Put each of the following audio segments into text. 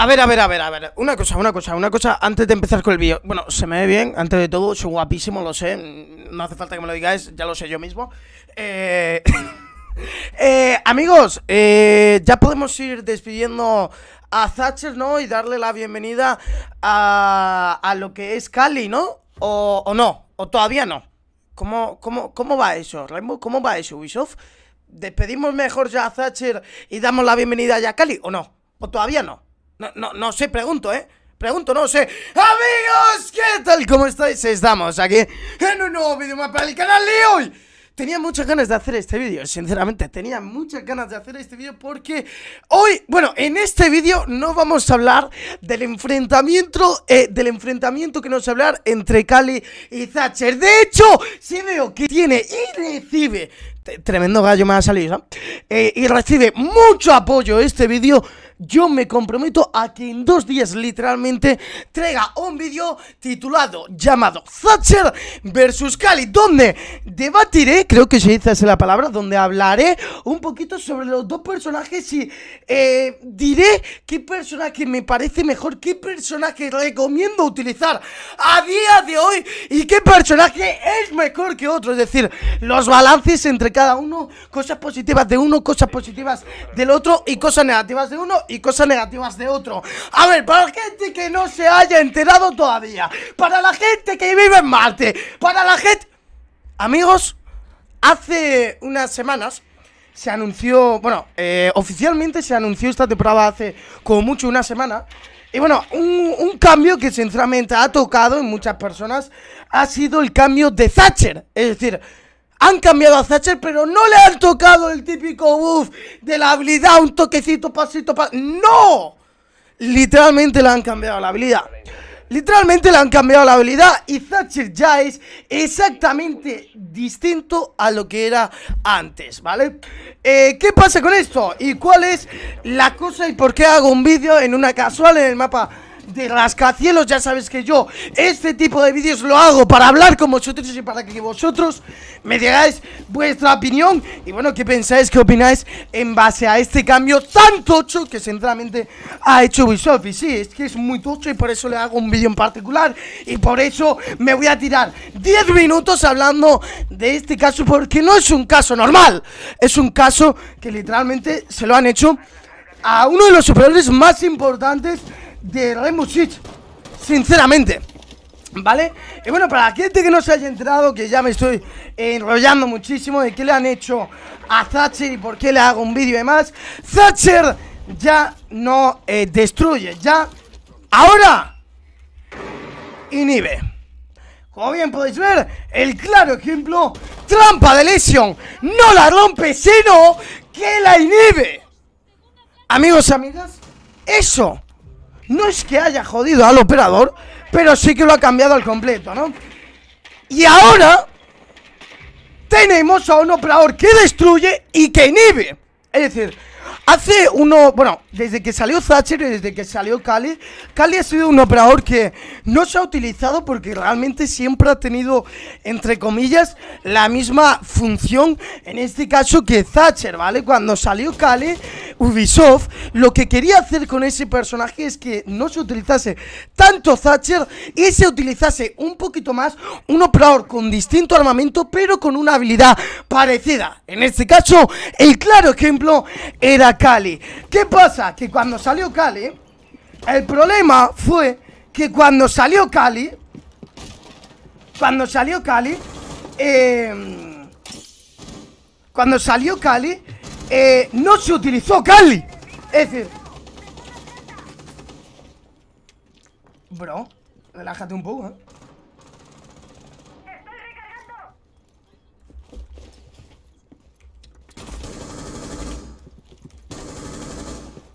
A ver, a ver, a ver, a ver. Una cosa, una cosa, una cosa antes de empezar con el vídeo. Bueno, se me ve bien, antes de todo, soy guapísimo, lo sé. No hace falta que me lo digáis, ya lo sé yo mismo. Eh, eh, amigos, eh, ya podemos ir despidiendo a Thatcher, ¿no? Y darle la bienvenida a, a lo que es Cali, ¿no? O, o no, o todavía no. ¿Cómo, cómo, cómo va eso, Rainbow? ¿Cómo va eso, Ubisoft? ¿Despedimos mejor ya a Thatcher y damos la bienvenida ya a Cali o no? ¿O todavía no? No, no, no sé, pregunto, ¿eh? Pregunto, no sé. Amigos, ¿qué tal? ¿Cómo estáis? Estamos aquí en un nuevo vídeo más para el canal de hoy. Tenía muchas ganas de hacer este vídeo, sinceramente, tenía muchas ganas de hacer este vídeo porque hoy, bueno, en este vídeo no vamos a hablar del enfrentamiento, eh, del enfrentamiento que nos va a hablar entre Cali y Thatcher. De hecho, si veo que tiene y recibe, tremendo gallo me ha salido, eh, y recibe mucho apoyo este vídeo, yo me comprometo a que en dos días literalmente traiga un vídeo titulado, llamado Thatcher vs Cali, donde debatiré, creo que se dice así la palabra, donde hablaré un poquito sobre los dos personajes y eh, diré qué personaje me parece mejor, qué personaje recomiendo utilizar a día de hoy y qué personaje es mejor que otro, es decir, los balances entre cada uno, cosas positivas de uno, cosas positivas del otro y cosas negativas de uno y cosas negativas de otro. A ver, para la gente que no se haya enterado todavía, para la gente que vive en Marte, para la gente... Amigos, hace unas semanas se anunció, bueno, eh, oficialmente se anunció esta temporada hace como mucho una semana. Y bueno, un, un, cambio que sinceramente ha tocado en muchas personas ha sido el cambio de Thatcher. Es decir, han cambiado a Thatcher, pero no le han tocado el típico buff de la habilidad, un toquecito, pasito, pasito. ¡No! Literalmente le han cambiado la habilidad. Literalmente le han cambiado la habilidad y Thatcher ya es exactamente distinto a lo que era antes, ¿vale? Eh, ¿Qué pasa con esto? ¿Y cuál es la cosa y por qué hago un vídeo en una casual en el mapa de rascacielos, ya sabes que yo este tipo de vídeos lo hago para hablar con vosotros y para que vosotros me digáis vuestra opinión. Y bueno, ¿qué pensáis, qué opináis en base a este cambio tan tocho que sinceramente ha hecho Ubisoft? Y sí, es que es muy tocho y por eso le hago un vídeo en particular. Y por eso me voy a tirar 10 minutos hablando de este caso porque no es un caso normal, es un caso que literalmente se lo han hecho a uno de los superiores más importantes de Rainbow Six Sinceramente ¿Vale? Y bueno, para la gente que no se haya enterado Que ya me estoy enrollando muchísimo De qué le han hecho a Thatcher Y por qué le hago un vídeo y demás Thatcher ya no eh, destruye Ya ahora Inhibe Como bien podéis ver El claro ejemplo Trampa de lesión No la rompe sino que la inhibe Amigos, amigas Eso no es que haya jodido al operador, pero sí que lo ha cambiado al completo, ¿no? Y ahora tenemos a un operador que destruye y que inhibe. Es decir, Hace uno, bueno, desde que salió Thatcher y desde que salió Kali, Kali ha sido un operador que no se ha utilizado porque realmente siempre ha tenido, entre comillas, la misma función, en este caso que Thatcher, ¿vale? Cuando salió Kali, Ubisoft, lo que quería hacer con ese personaje es que no se utilizase tanto Thatcher y se utilizase un poquito más un operador con distinto armamento, pero con una habilidad parecida. En este caso, el claro ejemplo era Cali. ¿Qué pasa? Que cuando salió Cali, el problema fue que cuando salió Cali, cuando salió Cali, eh, cuando salió Cali, eh, no se utilizó Cali. Es decir, bro, relájate un poco, ¿eh?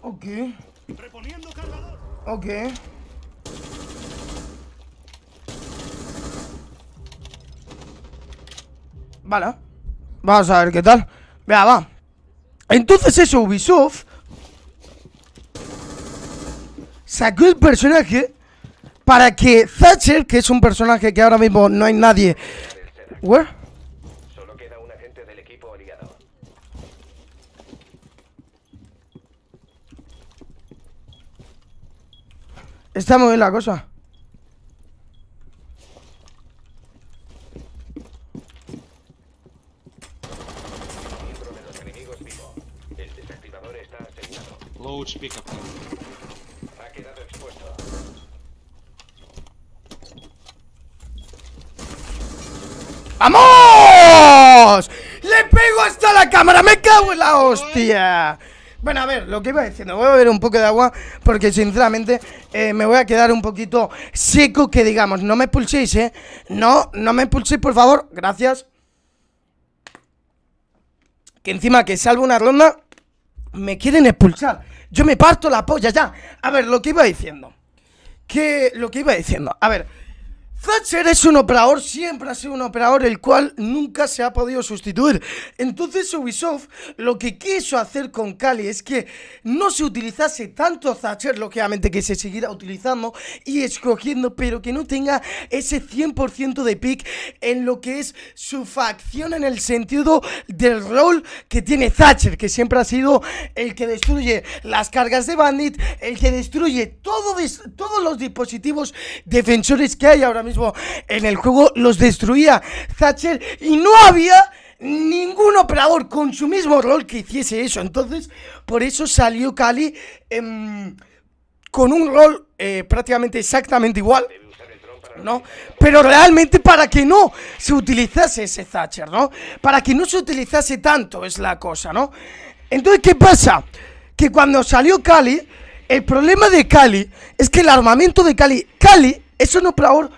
Ok. Ok. Vale. Vamos a ver qué tal. Vea, va. Entonces eso, Ubisoft sacó el personaje para que Thatcher, que es un personaje que ahora mismo no hay nadie... ¿Where? Está muy bien la cosa. Miembro de los enemigos vivo. El desactivador está Ha quedado expuesto. ¡Vamos! ¡Le pego hasta la cámara! ¡Me cago en la hostia! Bueno, a ver, lo que iba diciendo, voy a beber un poco de agua porque sinceramente eh, me voy a quedar un poquito seco que digamos, no me expulséis, ¿eh? No, no me expulséis, por favor, gracias. Que encima que salvo una ronda, me quieren expulsar. Yo me parto la polla ya. A ver, lo que iba diciendo. Que lo que iba diciendo. A ver, Thatcher es un operador, siempre ha sido un operador el cual nunca se ha podido sustituir. Entonces Ubisoft lo que quiso hacer con Kali es que no se utilizase tanto Thatcher, lógicamente que se siguiera utilizando y escogiendo, pero que no tenga ese 100% de pick en lo que es su facción en el sentido del rol que tiene Thatcher, que siempre ha sido el que destruye las cargas de Bandit, el que destruye todo des- todos los dispositivos defensores que hay ahora mismo en el juego, los destruía Thatcher y no había ningún operador con su mismo rol que hiciese eso. Entonces, por eso salió Kali em, con un rol eh, prácticamente exactamente igual. ¿no? Pero realmente para que no se utilizase ese Thatcher, ¿no? Para que no se utilizase tanto es la cosa, ¿no? Entonces, ¿qué pasa? Que cuando salió Kali, el problema de Kali es que el armamento de Kali, Kali es un operador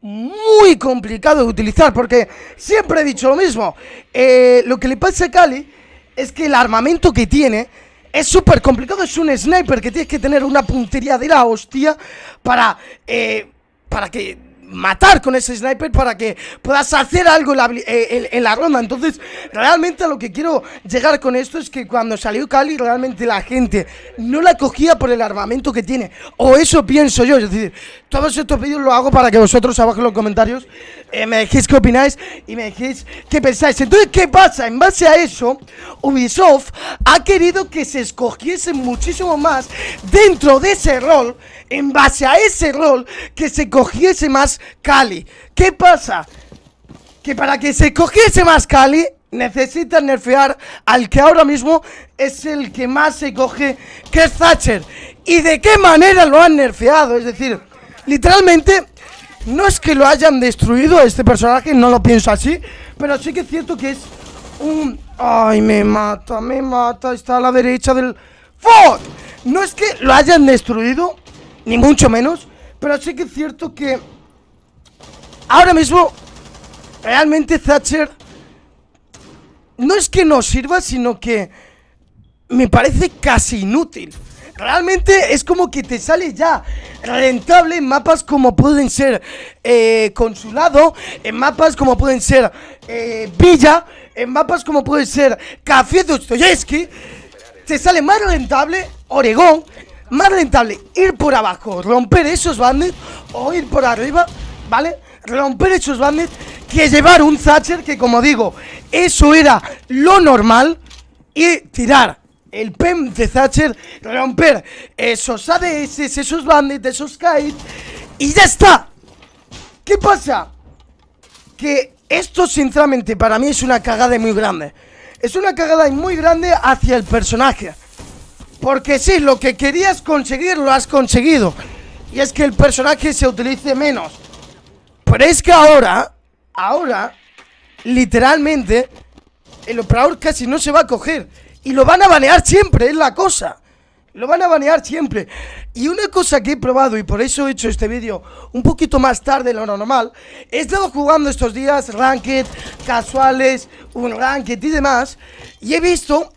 muy complicado de utilizar, porque siempre he dicho lo mismo, eh, lo que le pasa a Kali es que el armamento que tiene es súper complicado, es un sniper que tienes que tener una puntería de la hostia para, eh, para que matar con ese sniper para que puedas hacer algo en la, eh, en- en la ronda. Entonces, realmente a lo que quiero llegar con esto es que cuando salió Cali, realmente la gente no la cogía por el armamento que tiene. O eso pienso yo. Es decir, todos estos vídeos lo hago para que vosotros abajo en los comentarios eh, me dejéis qué opináis y me dejéis qué pensáis. Entonces, ¿qué pasa? En base a eso, Ubisoft ha querido que se escogiese muchísimo más dentro de ese rol, en base a ese rol, que se cogiese más Cali. ¿Qué pasa? Que para que se cogiese más Cali, necesitan nerfear al que ahora mismo es el que más se coge, que es Thatcher. ¿Y de qué manera lo han nerfeado? Es decir, literalmente, no es que lo hayan destruido este personaje, no lo pienso así, pero sí que es cierto que es un... Ay, me mata, me mata, está a la derecha del... ¡Fuck! No es que lo hayan destruido, ni mucho menos, pero sí que es cierto que ahora mismo realmente Thatcher no es que no sirva, sino que me parece casi inútil. Realmente es como que te sale ya rentable en mapas como pueden ser eh, Consulado, en mapas como pueden ser eh, Villa, en mapas como pueden ser Café Dostoyevsky. Te sale más rentable Oregón, más rentable ir por abajo, romper esos bandits o ir por arriba, ¿vale? Romper esos bandits que llevar un Thatcher que como digo, eso era lo normal y tirar el PEM de Thatcher, romper esos ADS, esos bandits, esos kites y ya está. ¿Qué pasa? Que esto sinceramente para mí es una cagada muy grande. Es una cagada muy grande hacia el personaje. Porque sí, lo que querías conseguir lo has conseguido. Y es que el personaje se utilice menos. Pero es que ahora, ahora, literalmente, el operador casi no se va a coger. Y lo van a banear siempre, es la cosa. Lo van a banear siempre. Y una cosa que he probado, y por eso he hecho este vídeo un poquito más tarde de lo normal, he estado jugando estos días ranked, casuales, un ranked y demás, y he visto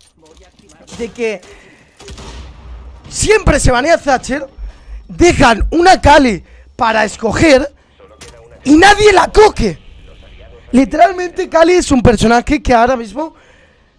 de que siempre se banea Thatcher, dejan una Kali para escoger y nadie la coge. Literalmente Kali es un personaje que ahora mismo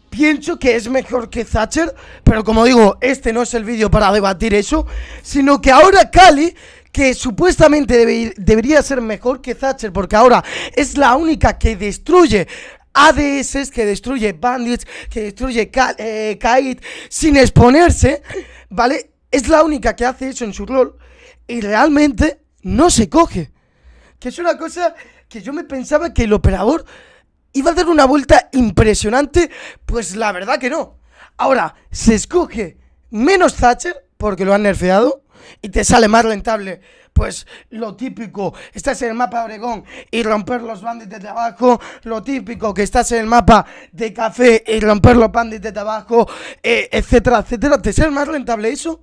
pienso que es mejor que Thatcher, pero como digo, este no es el vídeo para debatir eso, sino que ahora Kali, que supuestamente debe- debería ser mejor que Thatcher, porque ahora es la única que destruye ADS, que destruye bandits, que destruye Ka- eh, Kite sin exponerse, ¿vale? Es la única que hace eso en su rol. y realmente no se coge. Que es una cosa que yo me pensaba que el operador iba a dar una vuelta impresionante, pues la verdad que no. Ahora, se escoge menos Thatcher porque lo han nerfeado y te sale más rentable. Pues lo típico, estás en el mapa de Oregón y romper los bandits de tabaco, lo típico que estás en el mapa de café y romper los bandits de tabaco, eh, etcétera, etcétera, te sale más rentable eso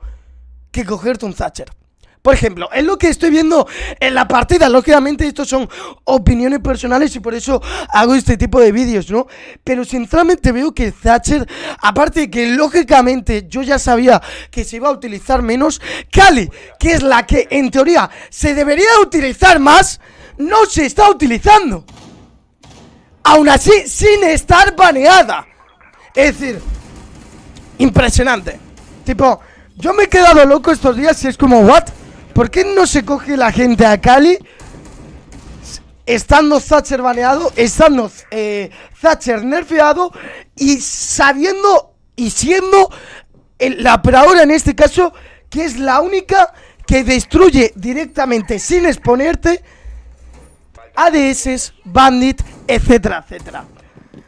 que cogerte un Thatcher. Por ejemplo, es lo que estoy viendo en la partida. Lógicamente, estos son opiniones personales y por eso hago este tipo de vídeos, ¿no? Pero sinceramente veo que Thatcher, aparte de que lógicamente yo ya sabía que se iba a utilizar menos, Kali, que es la que en teoría se debería utilizar más, no se está utilizando. Aún así, sin estar baneada. Es decir, impresionante. Tipo, yo me he quedado loco estos días y es como, ¿what? ¿Por qué no se coge la gente a Cali estando Thatcher baneado, estando eh, Thatcher nerfeado y sabiendo y siendo la operadora en este caso que es la única que destruye directamente sin exponerte ADS, Bandit, etcétera, etcétera.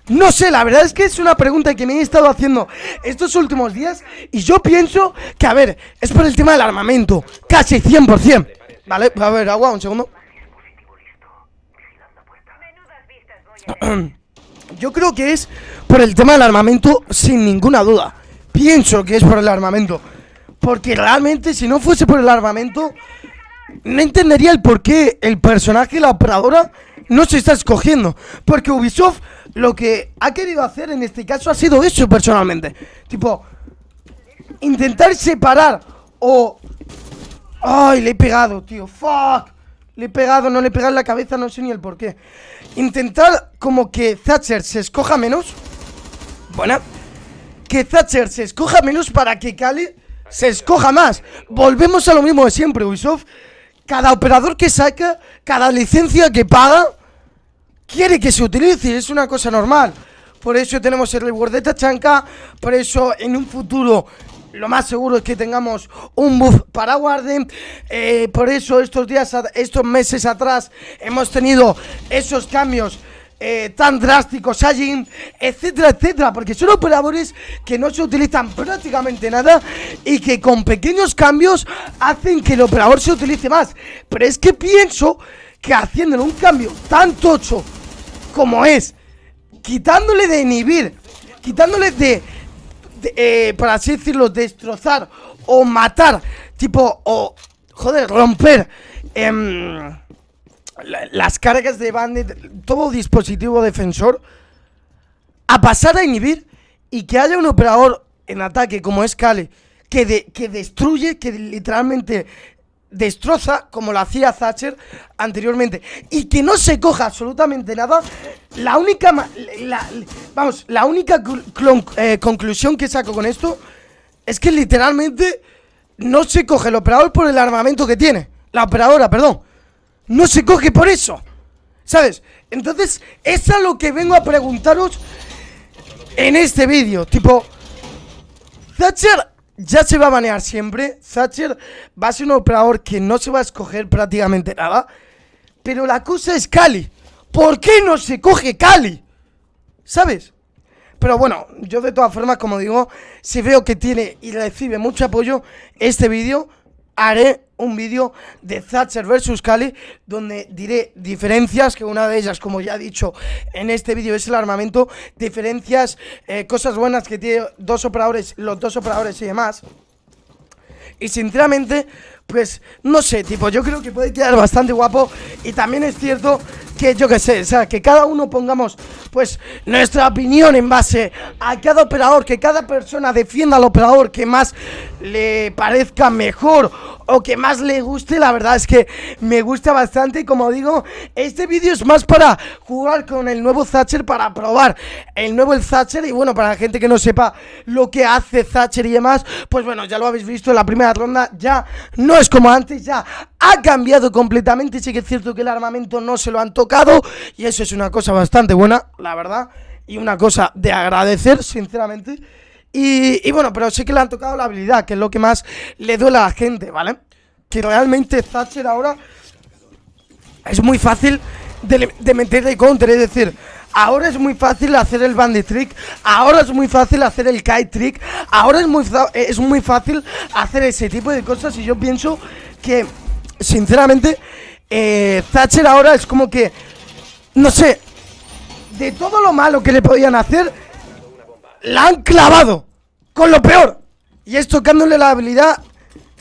No sé, la verdad es que es una pregunta que me he estado haciendo estos últimos días y yo pienso que, a ver, es por el tema del armamento, casi 100%. Vale, a ver, agua, un segundo. Yo creo que es por el tema del armamento sin ninguna duda. Pienso que es por el armamento. Porque realmente si no fuese por el armamento, no entendería el por qué el personaje, la operadora, no se está escogiendo. Porque Ubisoft lo que ha querido hacer en este caso ha sido eso personalmente. Tipo, intentar separar o... Ay, le he pegado, tío. Fuck. Le he pegado, no le he pegado en la cabeza, no sé ni el por qué. Intentar como que Thatcher se escoja menos. Bueno, que Thatcher se escoja menos para que Kali se escoja más. Volvemos a lo mismo de siempre, Ubisoft. Cada operador que saca, cada licencia que paga, quiere que se utilice, es una cosa normal. Por eso tenemos el reward de Tachanka, por eso en un futuro lo más seguro es que tengamos un buff para Warden. Eh, por eso estos días, estos meses atrás, hemos tenido esos cambios eh, tan drásticos, allí, etcétera, etcétera. Porque son operadores que no se utilizan prácticamente nada y que con pequeños cambios hacen que el operador se utilice más. Pero es que pienso que haciendo un cambio tan tocho como es, quitándole de inhibir, quitándole de, eh, por así decirlo, destrozar o matar, tipo, o, joder, romper em, las cargas de bandit, todo dispositivo defensor, a pasar a inhibir y que haya un operador en ataque como es Kale, que, que destruye, que literalmente destroza como lo hacía Thatcher anteriormente. Y que no se coja absolutamente nada la única vamos la única eh, conclusión que saco con esto es que literalmente no se coge el operador por el armamento que tiene. La operadora perdón. No se coge por eso sabes entonces es a lo que vengo a preguntaros en este vídeo. Tipo Thatcher ya se va a banear siempre. Thatcher va a ser un operador que no se va a escoger prácticamente nada. Pero la cosa es Cali. ¿Por qué no se coge Cali? ¿Sabes? Pero bueno, yo de todas formas, como digo, si veo que tiene y recibe mucho apoyo este vídeo, haré un vídeo de Thatcher versus Kali donde diré diferencias, que una de ellas, como ya he dicho en este vídeo, es el armamento, diferencias, eh, cosas buenas que tiene dos operadores, los dos operadores y demás. Y sinceramente, pues no sé, tipo, yo creo que puede quedar bastante guapo y también es cierto que yo que sé, o sea, que cada uno pongamos pues nuestra opinión en base a cada operador, que cada persona defienda al operador que más le parezca mejor o que más le guste, la verdad es que me gusta bastante y como digo, este vídeo es más para jugar con el nuevo Thatcher, para probar el nuevo el Thatcher. Y bueno, para la gente que no sepa lo que hace Thatcher y demás, pues bueno, ya lo habéis visto en la primera ronda, ya no es como antes, ya ha cambiado completamente, sí que es cierto que el armamento no se lo han tocado y eso es una cosa bastante buena, la verdad, y una cosa de agradecer, sinceramente. Y, bueno, pero sí que le han tocado la habilidad, que es lo que más le duele a la gente, ¿vale? que realmente Thatcher ahora es muy fácil de, de meterle counter, es decir, ahora es muy fácil hacer el bandit trick, ahora es muy fácil hacer el kite trick, ahora es muy, es muy fácil hacer ese tipo de cosas y yo pienso que, sinceramente, eh, Thatcher ahora es como que, no sé, de todo lo malo que le podían hacer, la han clavado con lo peor. Y es tocándole la habilidad,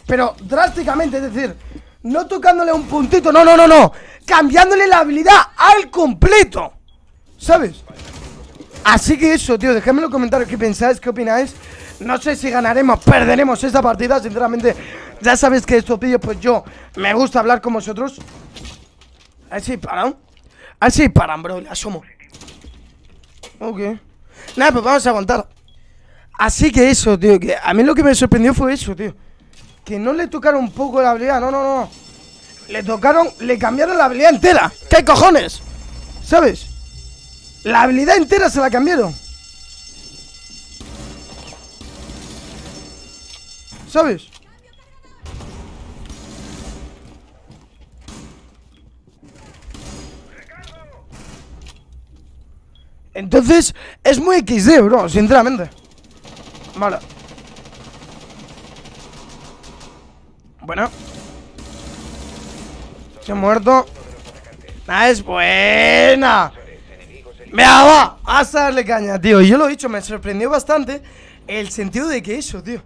pero drásticamente, es decir, no tocándole un puntito, no, no, no, no, cambiándole la habilidad al completo. ¿Sabes? Así que eso, tío, dejadme en los comentarios qué pensáis, qué opináis. No sé si ganaremos, perderemos esta partida, sinceramente. Ya sabéis que estos vídeos, pues yo me gusta hablar con vosotros. A ver si paran. A ver si paran, bro, la asomo. Ok. Nada, pues vamos a aguantar. Así que eso, tío, que a mí lo que me sorprendió fue eso, tío. Que no le tocaron un poco la habilidad, no, no, no. Le tocaron, le cambiaron la habilidad entera. ¿Qué cojones? ¿Sabes? La habilidad entera se la cambiaron. ¿Sabes? Entonces, es muy XD, bro, sinceramente. Vale. Bueno. Se ha muerto. Ah, es buena. Venga, va. Hasta darle caña, tío. Yo lo he dicho, me sorprendió bastante el sentido de que eso, tío.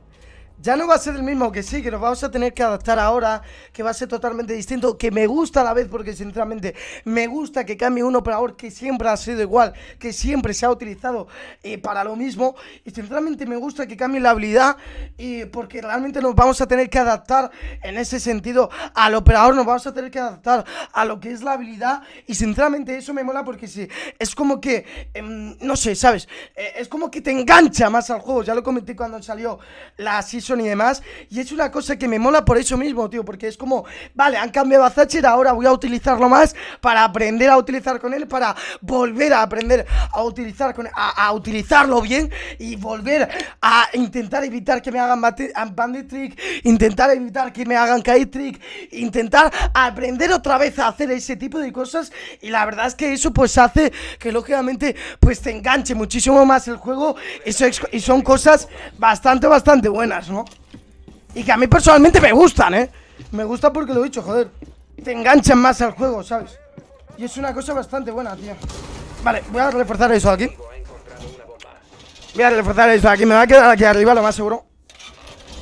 Ya no va a ser el mismo que sí, que nos vamos a tener que adaptar ahora, que va a ser totalmente distinto, que me gusta a la vez porque sinceramente me gusta que cambie un operador que siempre ha sido igual, que siempre se ha utilizado eh, para lo mismo. Y sinceramente me gusta que cambie la habilidad y porque realmente nos vamos a tener que adaptar en ese sentido al operador, nos vamos a tener que adaptar a lo que es la habilidad. Y sinceramente eso me mola porque sí, es como que, em, no sé, ¿sabes? Eh, es como que te engancha más al juego, ya lo comenté cuando salió la season y demás, y es una cosa que me mola por eso mismo, tío, porque es como, vale, han cambiado a Thatcher, ahora voy a utilizarlo más para aprender a utilizar con él, para volver a aprender a utilizar con a, a utilizarlo bien y volver a intentar evitar que me hagan bandit trick, intentar evitar que me hagan kite trick, intentar aprender otra vez a hacer ese tipo de cosas y la verdad es que eso pues hace que lógicamente pues te enganche muchísimo más el juego y son cosas bastante bastante buenas, ¿no? Y que a mí personalmente me gustan, ¿eh? Me gusta porque lo he dicho, joder. Te enganchan más al juego, ¿sabes? Y es una cosa bastante buena, tío. Vale, voy a reforzar eso aquí. Voy a reforzar eso aquí. Me va a quedar aquí arriba, lo más seguro.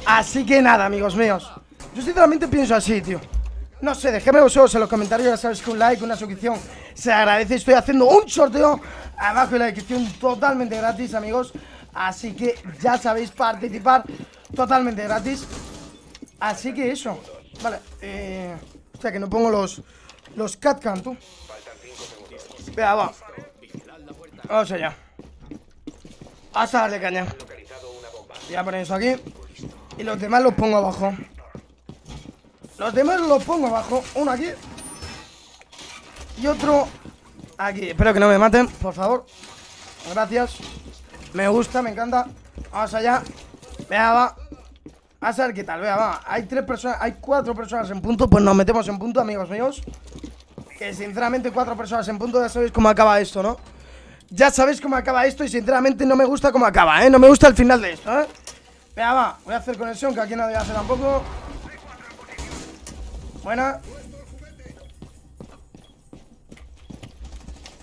Así que nada, amigos míos. Yo sinceramente pienso así, tío. No sé, dejadme vosotros en los comentarios, ya sabéis que un like, una suscripción se agradece. Estoy haciendo un sorteo abajo de la descripción totalmente gratis, amigos. Así que ya sabéis participar totalmente gratis. Así que eso. Vale, eh. O sea que no pongo los. Los catcan, tú. Venga, va. Vamos allá. Vamos a darle caña. Voy a poner eso aquí. Y los demás los pongo abajo. Los demás los pongo abajo. Uno aquí. Y otro aquí. Espero que no me maten, por favor. Gracias. Me gusta, me encanta. Vamos allá. Venga, va. A ver qué tal, vea, va. Hay tres personas, hay cuatro personas en punto. Pues nos metemos en punto, amigos míos. Que sinceramente cuatro personas en punto, ya sabéis cómo acaba esto, ¿no? Ya sabéis cómo acaba esto y sinceramente no me gusta cómo acaba, ¿eh? No me gusta el final de esto, ¿eh? Venga, va. Voy a hacer conexión, que aquí nadie hace tampoco. Buena.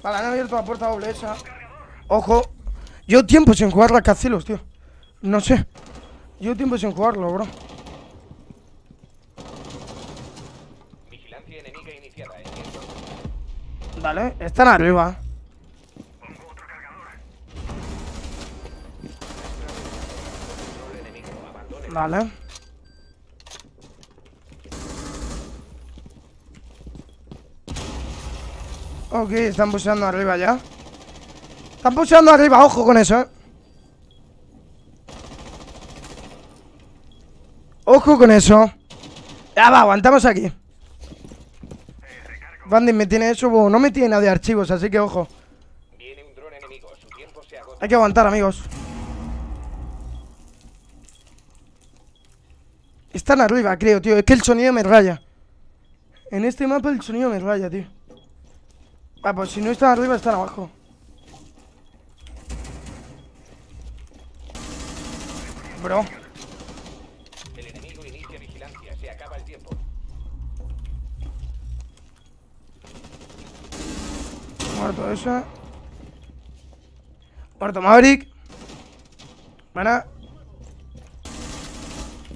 Vale, han abierto la puerta doble esa. Ojo. Yo tiempo sin jugar las cacilos, tío. No sé. Yo tiempo sin jugarlo, bro. Vigilancia enemiga iniciada. ¿eh? Vale, están arriba. Vale. Ok, están pusheando arriba ya. Están pusheando arriba, ojo con eso, eh. Ojo con eso. Ya va, aguantamos aquí. Bandit me tiene eso, bueno, no me tiene nada de archivos, así que ojo. Viene un dron enemigo. Su tiempo se agota. Hay que aguantar, amigos. Están arriba, creo, tío. Es que el sonido me raya. En este mapa el sonido me raya, tío. Ah, pues si no están arriba, están abajo. Bro. El enemigo inicia vigilancia. Se acaba el tiempo. Muerto ese. Muerto Maverick. Buena.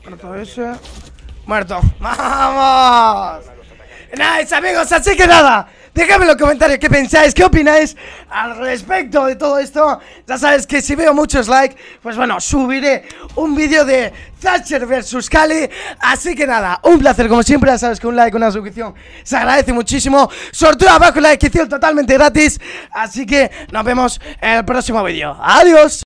Muerto ese. Muerto. ¡Vamos! Nice, amigos, así que nada. Déjame en los comentarios qué pensáis, qué opináis al respecto de todo esto. Ya sabes que si veo muchos likes, pues bueno, subiré un vídeo de Thatcher versus Cali. Así que nada, un placer como siempre. Ya sabes que un like, una suscripción se agradece muchísimo. Sorteo abajo en la descripción totalmente gratis. Así que nos vemos en el próximo vídeo. Adiós.